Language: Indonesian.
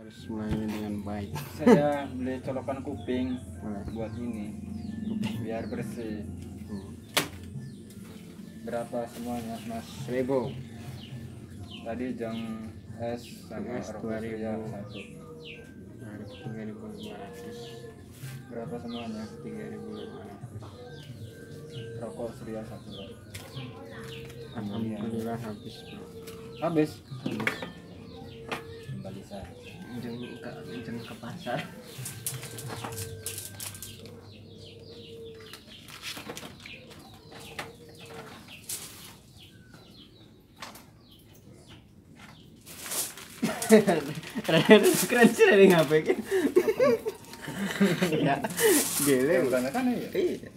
harus melayani dengan baik. Saya beli colokan kuping Boleh. buat ini biar bersih. Hmm. berapa semuanya mas? Seribu. Tadi jam es sama 2000. surya satu. Tiga ribu lima ratus. Berapa semuanya? Tiga ribu lima ratus. Rokok surya satu alhamdulillah habis bro habis? Habis ke jeng ke pasar. Keren keren sih dari ngapain? Ya gile bukan kan ya? Iya